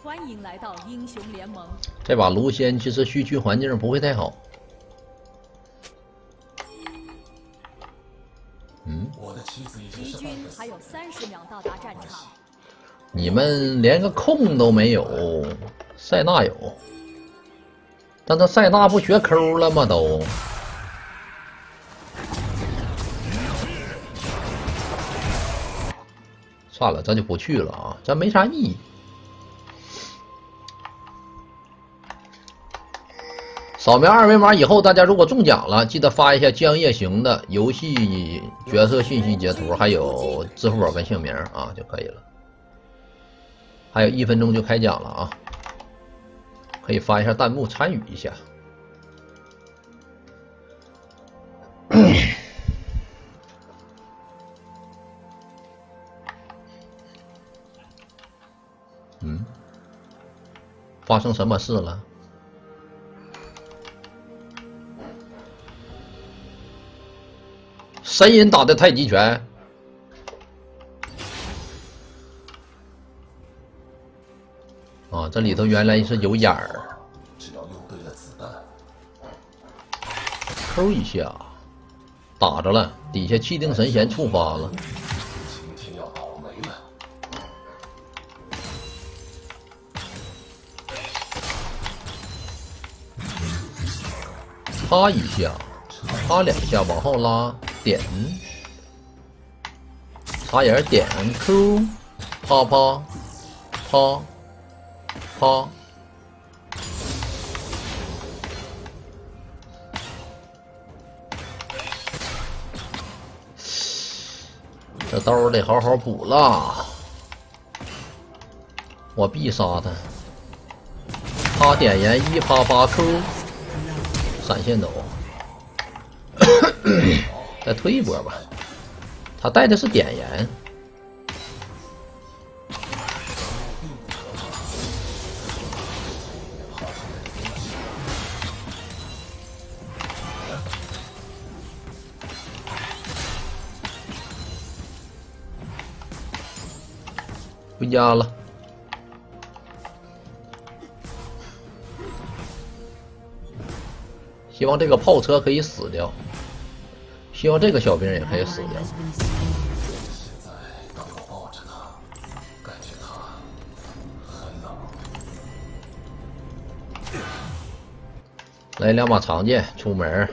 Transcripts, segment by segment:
欢迎来到英雄联盟。这把卢仙其实区区环境不会太好。嗯，我的妻子已经敌军还有三十秒到达战场。你们连个空都没有，塞纳有，但他塞纳不学抠了吗？都。算了，咱就不去了啊，咱没啥意义。扫描二维码以后，大家如果中奖了，记得发一下江夜行的游戏角色信息截图，还有支付宝跟姓名啊就可以了。还有一分钟就开奖了啊，可以发一下弹幕参与一下。嗯，发生什么事了？谁人打的太极拳？啊，这里头原来是有眼儿。只要用对了子弹，抠一下，打着了，底下气定神闲触发了。啪一下，啪两下，往后拉，点，擦眼点 Q，啪啪，啪，啪，这刀得好好补了，我必杀他，他点燃一啪啪 Q。闪现走，再推一波吧。他带的是点燃，回家了。希望这个炮车可以死掉，希望这个小兵也可以死掉。来两把长剑，出门。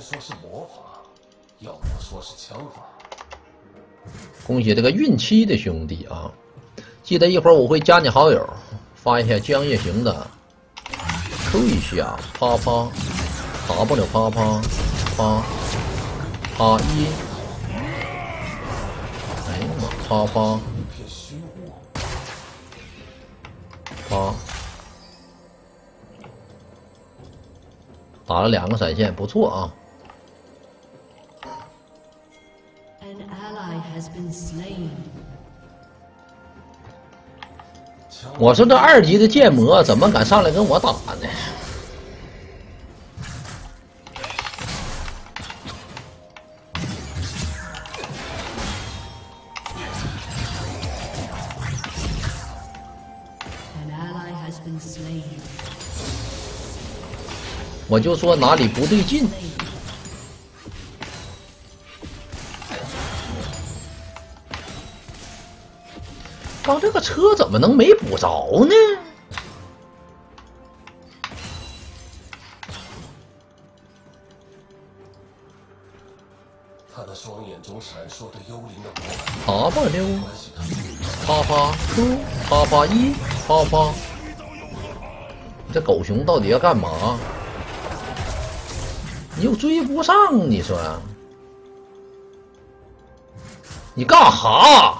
说是魔法，要么说是枪法恭喜这个孕期的兄弟啊！记得一会儿我会加你好友，发一下江夜行的，Q 一下，啪啪，W 啪啪啪啪一，哎呀妈，啪啪，啪，打了两个闪现，不错啊。我说这二级的剑魔怎么敢上来跟我打呢？我就说哪里不对劲。刚这个车怎么能没补着呢？他的双眼中闪烁着幽灵的光。溜，啪啪出，啪啪一，啪啪。这狗熊到底要干嘛？你又追不上，你说？你干哈？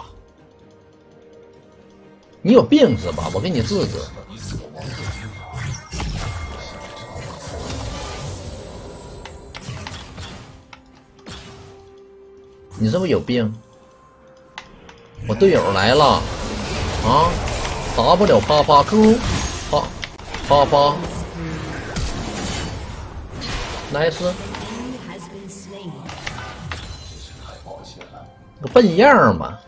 你有病是吧？我给你治治。你是不是有病？我队友来了，啊，W 八八 Q，八八八，nice，个笨样嘛。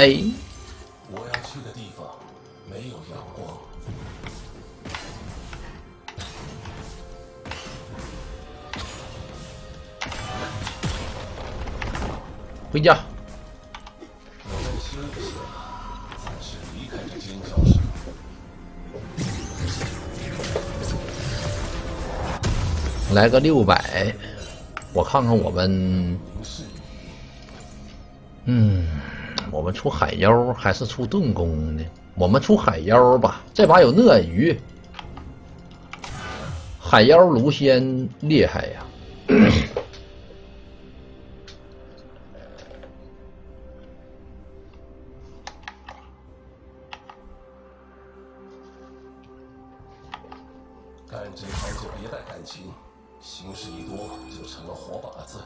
哎。我要。去的地方没有阳光回家离开这来个六百我看看我们嗯。出海妖还是出盾弓呢？我们出海妖吧，这把有鳄鱼。海妖卢仙厉害呀！干这行就别带感情，形式一多就成了活靶子。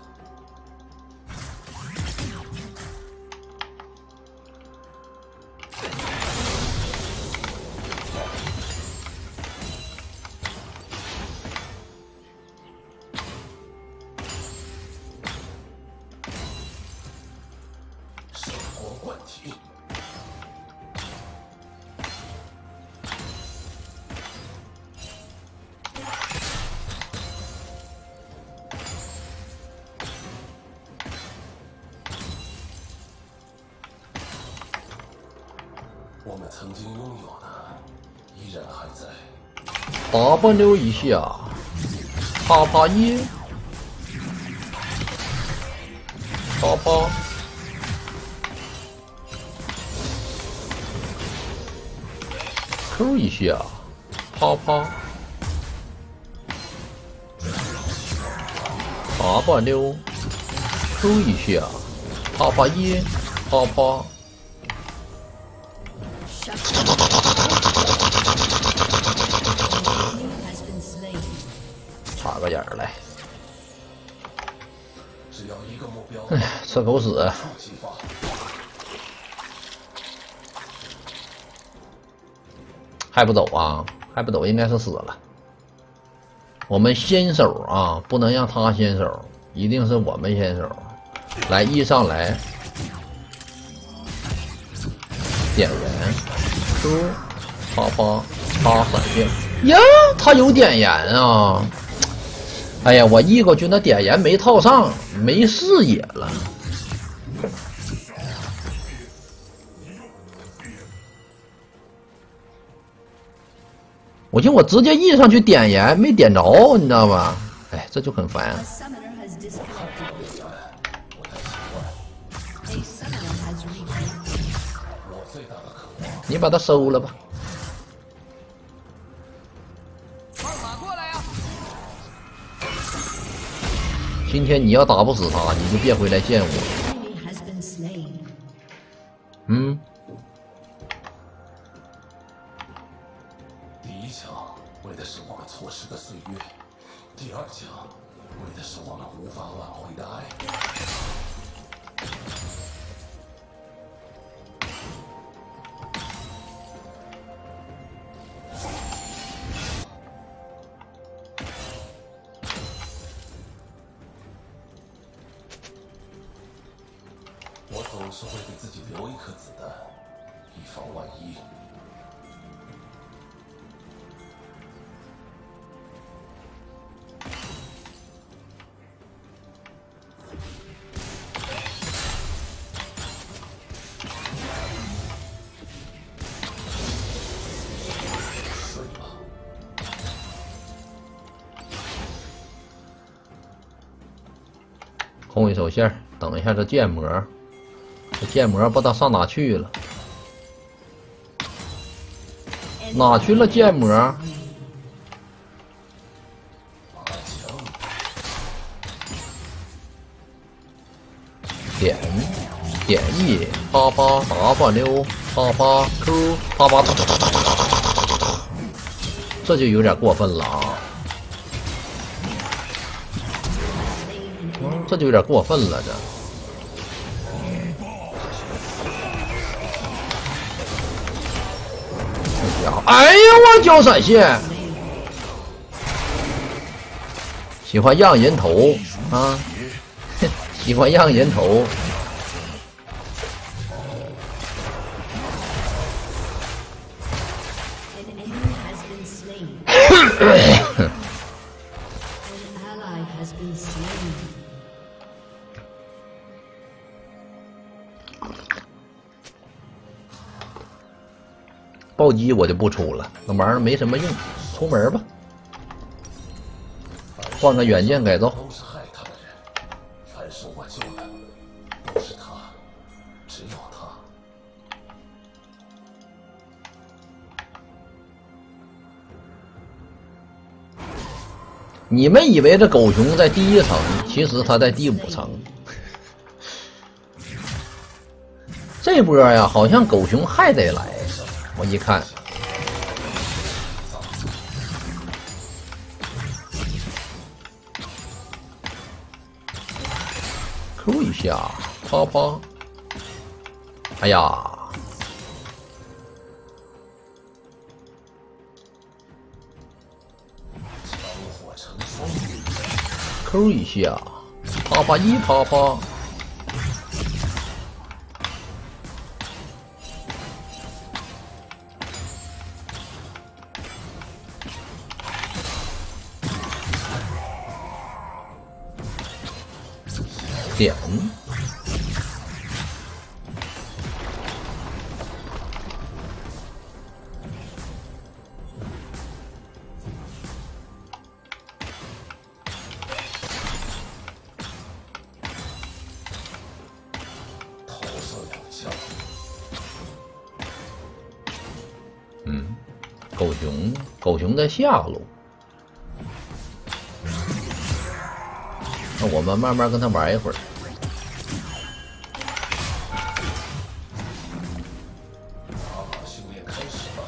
扮溜一下，啪啪一，啪啪，Q 一下，啪啪，W，Q 一下，啪啪一，啪啪。吃狗屎！还不走啊？还不走，应该是死了。我们先手啊，不能让他先手，一定是我们先手。来，一上来，点燃嘟啪啪啪闪现呀！他有点燃啊！哎呀，我一过去那点燃没套上，没视野了。我就我直接 E 上去点燃，没点着，你知道吧？哎，这就很烦。你把它收了吧。今天你要打不死他，你就别回来见我。一手线，等一下这建模，这建模不知道上哪去了，哪去了建模？点点 E 八八 W 八八 Q 八八哒，这就有点过分了啊！这就有点过分了，这。哎呀，我交闪现，喜欢让人头啊，喜欢让人头。暴击我就不出了，那玩意儿没什么用，出门吧，换个远见改造。都是害他的人，凡是我救的，都是他，只有他。你们以为这狗熊在第一层，其实他在第五层。这波呀，好像狗熊还得来。我一看。扣一下，啪啪，哎呀。扣一下，啪啪一啪啪。点，桃色两相，嗯，狗熊，狗熊在下路。我们慢慢跟他玩一会儿。训练开始了。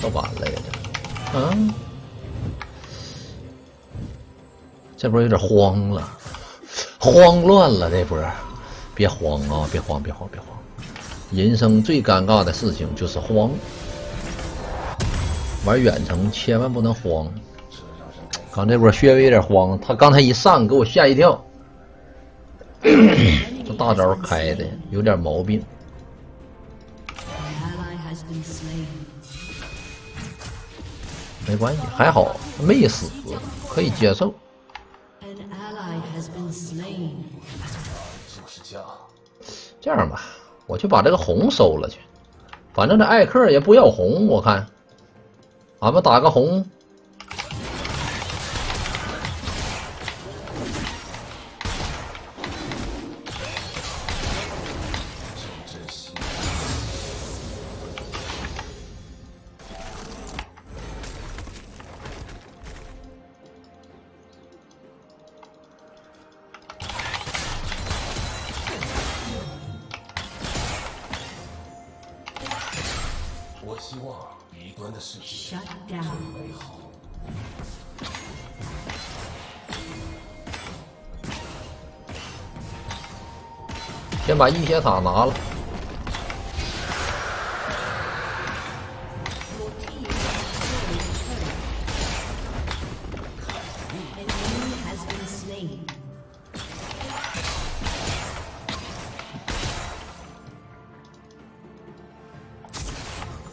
这完了呀，这，嗯，这波有点慌了，慌乱了这波，别慌啊，别慌，别慌，别慌，人生最尴尬的事情就是慌。玩远程千万不能慌。刚这波薛微有点慌，他刚才一上给我吓一跳，这大招开的有点毛病。没关系，还好没死，可以接受。这样吧，我去把这个红收了去，反正这艾克也不要红，我看。俺们打个红，把一血塔拿了。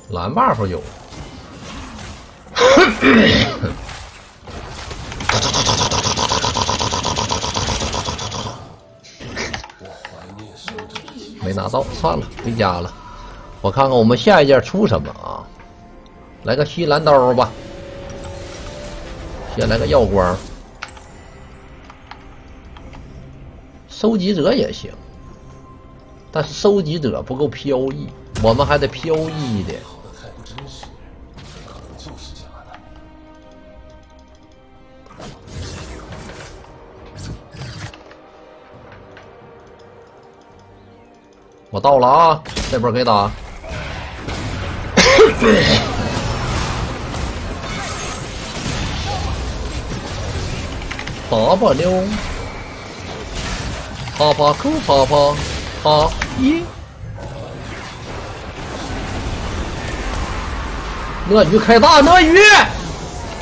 蓝 buff 有，没拿到，算了，回家了。我看看我们下一件出什么啊？来个吸蓝刀吧，先来个耀光，收集者也行，但是收集者不够飘逸，我们还得飘逸一点。到了啊，这波可以打。爬爬溜，爬爬扣，爬爬爬一。鳄鱼开大，鳄鱼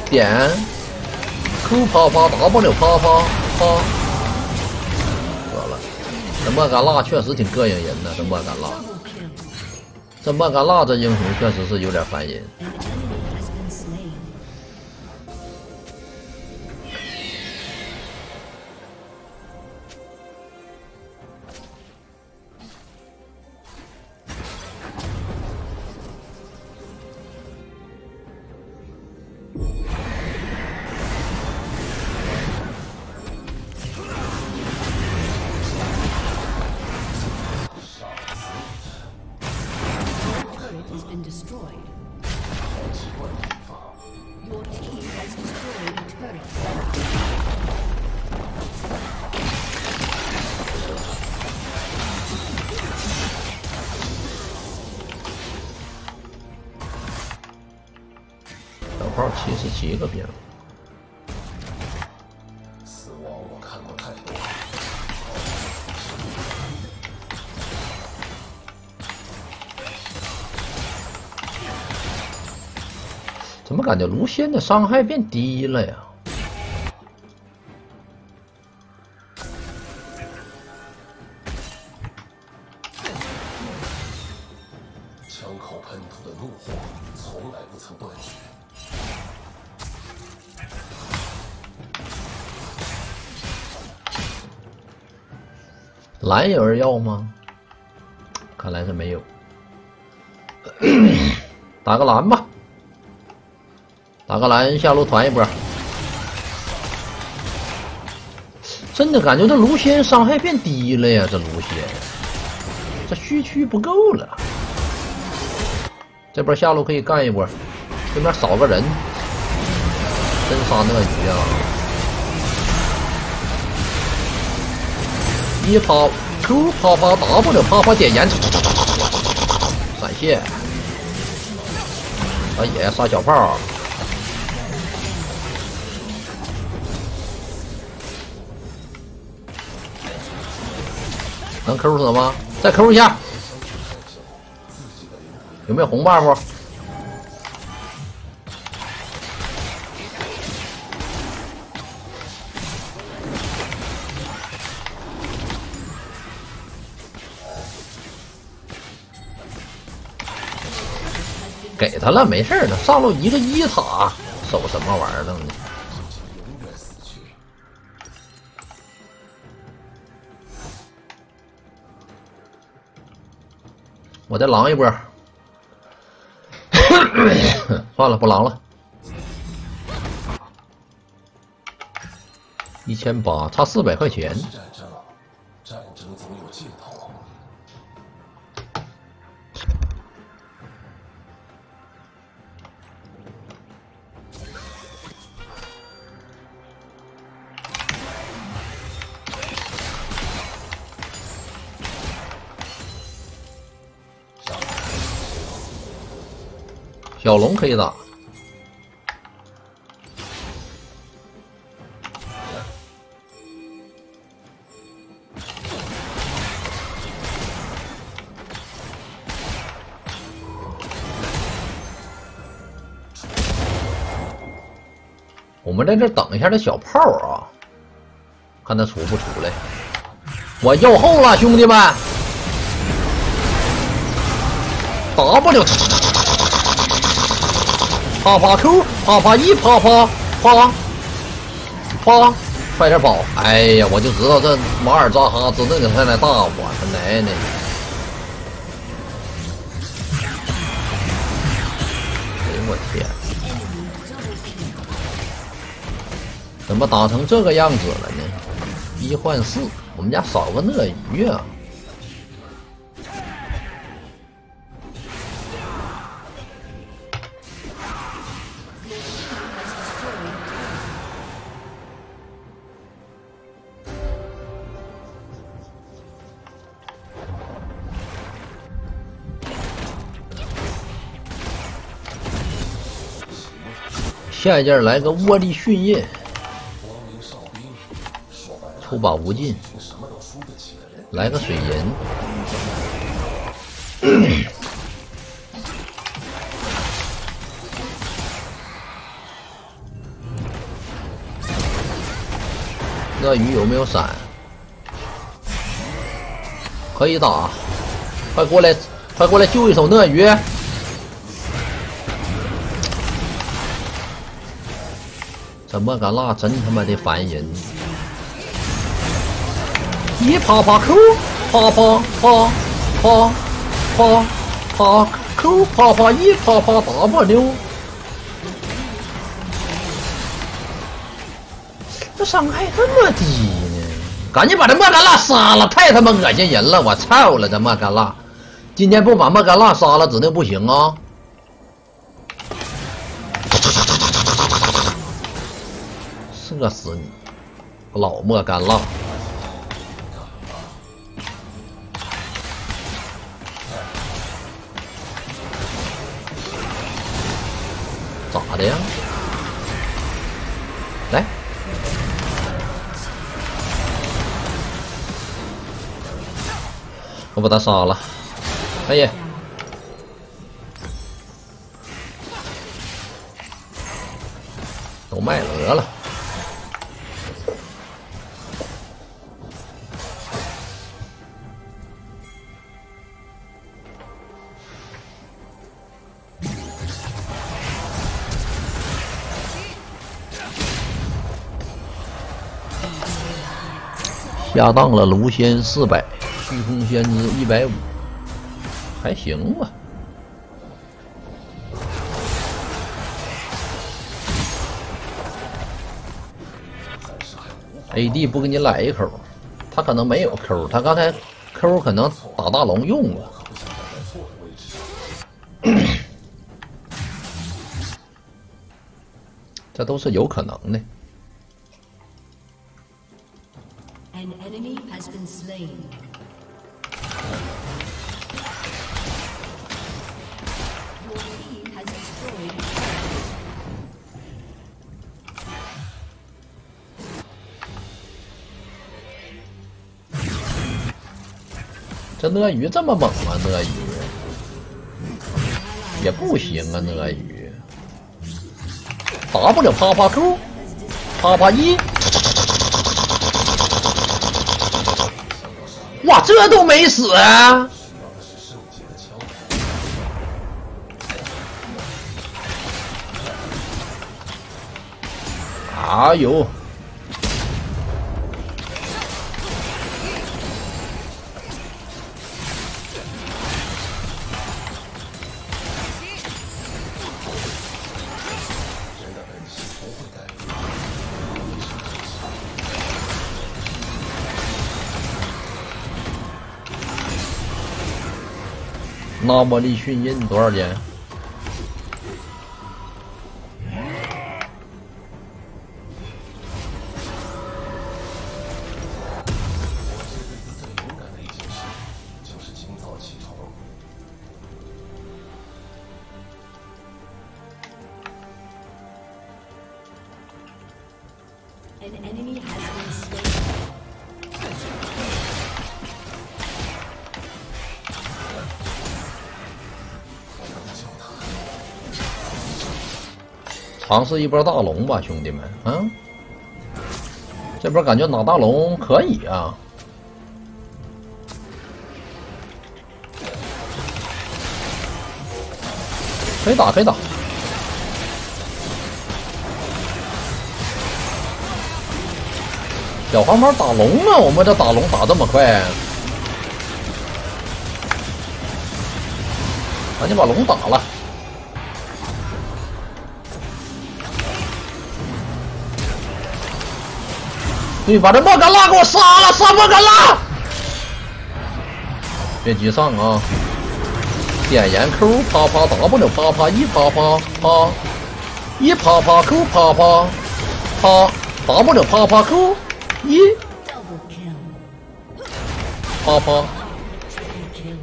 点扣啪啪打不了啪啪啪，这莫甘娜确实挺膈应人的，这莫甘娜，这莫甘娜这英雄确实是有点烦人。感觉卢仙的伤害变低了呀？枪口喷出的怒火从来不曾断绝。蓝有人要吗？看来是没有。打个蓝吧，打个蓝，下路团一波。真的感觉这卢仙伤害变低了呀，这卢仙，这虚区不够了。这波下路可以干一波，对面少个人，真杀鳄鱼啊！一抛 Q 啪啪 W 啪啪点烟，闪现，啊野杀小炮，能 Q 死吗？再 Q 一下，有没有红 buff？给他了，没事的。上路一个一塔，守什么玩意儿呢？我再狼一波。算了，不狼了。一千八，差四百块钱。小龙可以打。我们在这等一下这小炮啊，看他出不出来。我右后了，兄弟们！W 啪啪 Q，啪啪一啪啪啪啪，快点跑！哎呀，我就知道这马尔扎哈真的才来大我，他奶奶！哎呦我天！怎么打成这个样子了呢？一换四，我们家少个鳄鱼啊！下一件来个窝里训印，出，把无尽，来个水银。鳄鱼有没有闪？可以打，快过来，快过来救一手鳄鱼！这莫甘娜真他妈的烦人！一啪啪扣，啪啪啪啪啪啪扣，啪啪一啪啪 W。这伤害这么低呢？赶紧把这莫甘娜杀了，太他妈恶心人了！我操了，这莫甘娜，今天不把莫甘娜杀了，指定不行啊！射死你，老莫干了！咋的呀？来，我把他杀了。哎呀，都卖了得了。下当了卢仙四百，虚空先知一百五，还行吧。AD 不给你来一口，他可能没有 Q，他刚才 Q 可能打大龙用了。这都是有可能的。这鳄鱼这么猛吗，鳄鱼。也不行啊，鳄鱼。打不了趴趴 Q，，趴趴一。哇这都没死啊。啊呦。那么利迅印多少钱？我这辈子最勇敢的一件事，就是清早起床。An enemy has. 尝试一波大龙吧，兄弟们，嗯，这波感觉拿大龙可以啊。可以打，可以打。小黄毛打龙啊！我们这打龙打这么快，赶紧把龙打了。对，把这莫甘娜给我杀了，杀莫甘娜！别急上啊！点燃 Q 啪啪 W 啪啪一啪啪啪，一啪啪 Q 啪啪啪 W 啪啪 Q 一 Double kill. 啪啪。Kill.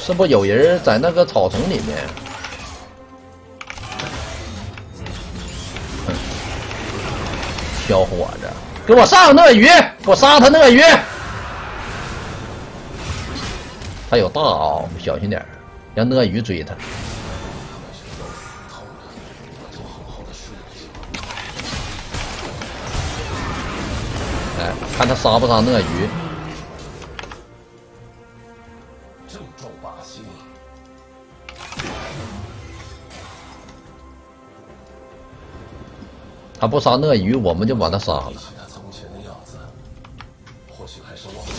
是不有人在那个草丛里面？小伙子，给我上鳄鱼，给我杀他鳄鱼！他有大啊，我们小心点，让鳄鱼追他。哎，看他杀不杀鳄鱼。他不杀鳄鱼，我们就把他杀了比。起他从前的样子，或许还是忘了。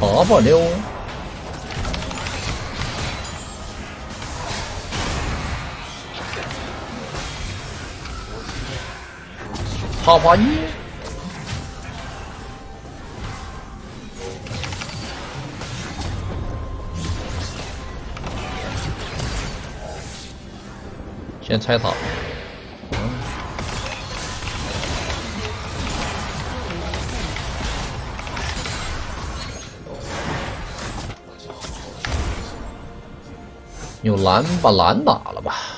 爬不溜。啪啪一，拆塔。有蓝把蓝打了吧？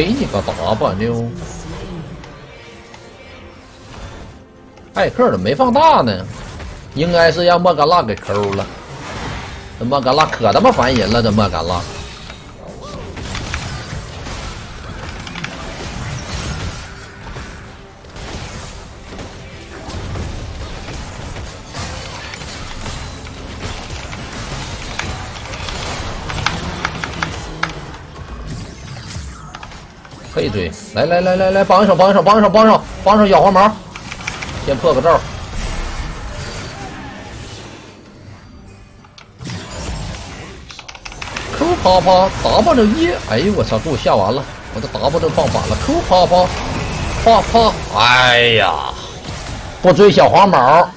给你个 W，艾克怎么没放大呢？应该是让莫甘娜给抠了。这莫甘娜可他妈烦人了，这莫甘娜。可以追，来来来来来，帮一手帮一手帮一手帮一手帮一手小黄毛，先破个罩。Q 啪啪 W 一，哎呦我操，给我吓完了，我的 W 放反了，Q 啪啪啪啪，哎呀，不追小黄毛，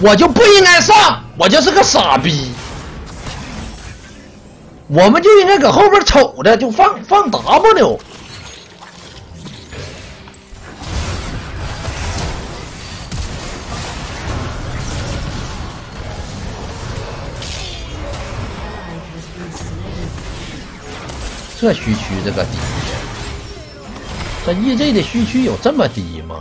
我就不应该上，我就是个傻逼。我们就应该搁后边瞅着，就放放 W。这虚区这个低，这 EZ 的虚区有这么低吗？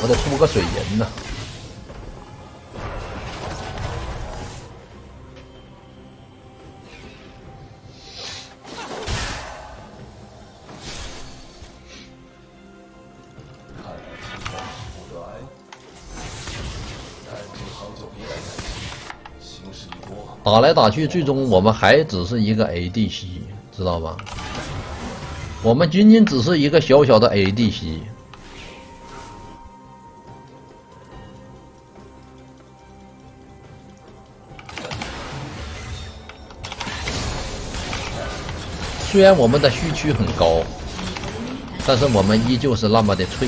我得出个水银呢！打来打去，最终我们还只是一个 ADC，知道吧？我们仅仅只是一个小小的 ADC。虽然我们的虚区很高，但是我们依旧是那么的脆。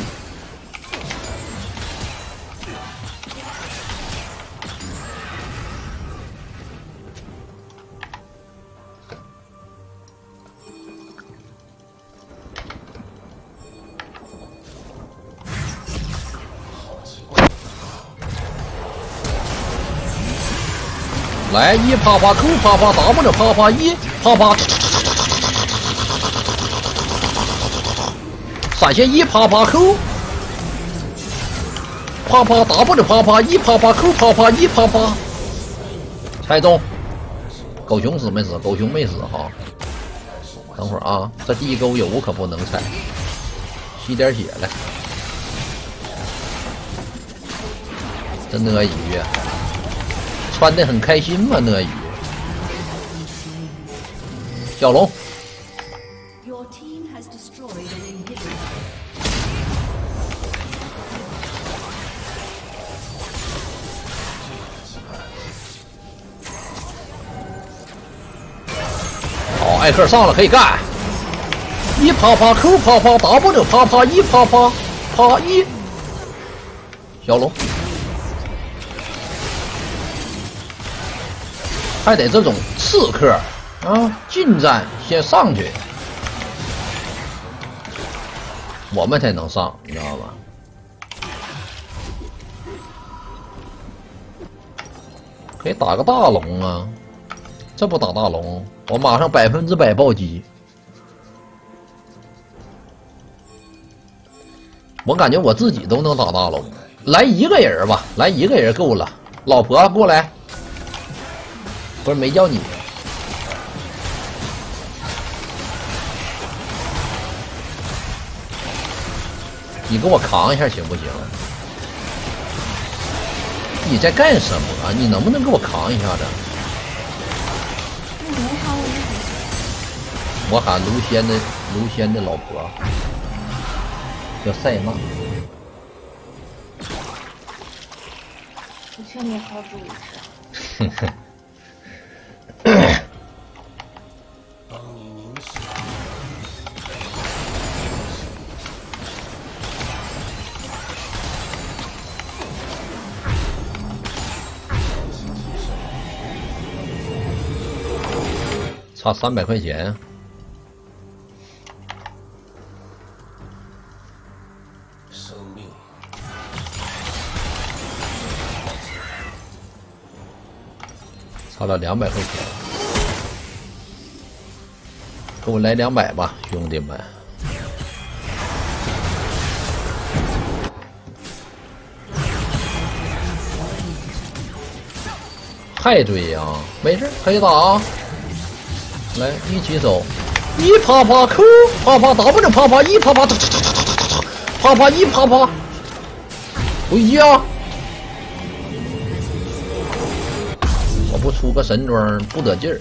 来一啪啪 Q 啪啪 W 啪啪一啪啪，闪现一啪啪 Q，啪啪 W 啪啪一啪啪 Q 啪啪一啪啪，猜中，狗熊死没死？狗熊没死哈。等会儿啊，这地沟油可不能踩，吸点血来。这鳄鱼、穿的很开心吗？那鱼，小龙，好，艾克上了，可以干，一啪啪，Q 啪啪，W 啪啪，一啪啪，啪一，小龙。还得这种刺客啊，近战先上去，我们才能上，你知道吧？可以打个大龙啊！这不打大龙，我马上百分之百暴击。我感觉我自己都能打大龙，来一个人吧，来一个人够了。老婆过来，不是没叫你，你给我扛一下行不行？你在干什么啊？你能不能给我扛一下子？我喊卢仙的卢仙的老婆叫赛娜。我劝你好好注意吃。哼哼。差三百块钱，生命，差了两百块钱，给我来两百吧，兄弟们。还追呀？没事，可以打啊。来，一起走，一啪啪 Q，啪啪 W，啪啪一啪啪，啪啪一啪啪，回家。我不出个神装不得劲儿。